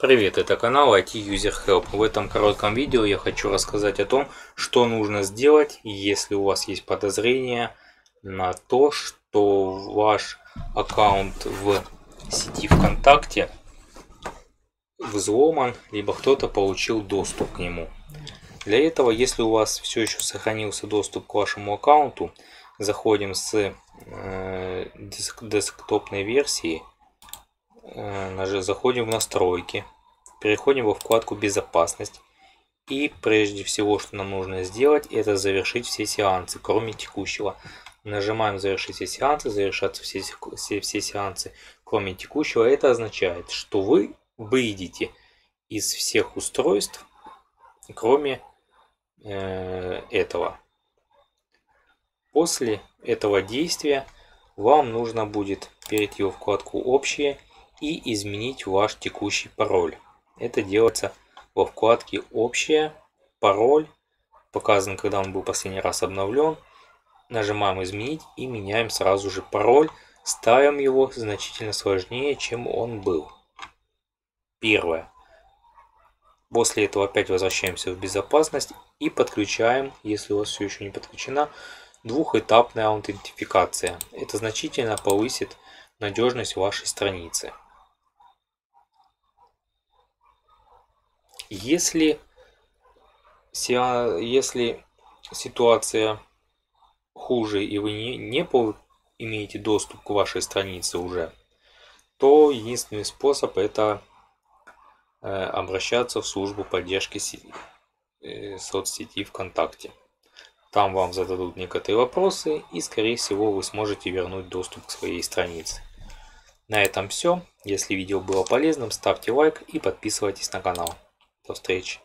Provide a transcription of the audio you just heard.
Привет, это канал IT User Help. В этом коротком видео я хочу рассказать о том, что нужно сделать, если у вас есть подозрение на то, что ваш аккаунт в сети ВКонтакте взломан, либо кто-то получил доступ к нему. Для этого, если у вас все еще сохранился доступ к вашему аккаунту, заходим с э, десктопной версии заходим в настройки, переходим во вкладку безопасность. И прежде всего, что нам нужно сделать, это завершить все сеансы, кроме текущего. Нажимаем завершить все сеансы, завершаться все, все, все сеансы, кроме текущего. Это означает, что вы выйдете из всех устройств, кроме э, этого. После этого действия вам нужно будет перейти во вкладку общие и изменить ваш текущий пароль. Это делается во вкладке «Общее», «Пароль», показан, когда он был последний раз обновлен. Нажимаем «Изменить» и меняем сразу же пароль. Ставим его значительно сложнее, чем он был. Первое. После этого опять возвращаемся в безопасность и подключаем, если у вас все еще не подключена, двухэтапная аутентификация. Это значительно повысит надежность вашей страницы. Если, если ситуация хуже и вы не, не имеете доступ к вашей странице уже, то единственный способ это э, обращаться в службу поддержки э, соцсети ВКонтакте. Там вам зададут некоторые вопросы и скорее всего вы сможете вернуть доступ к своей странице. На этом все. Если видео было полезным, ставьте лайк и подписывайтесь на канал. До встречи.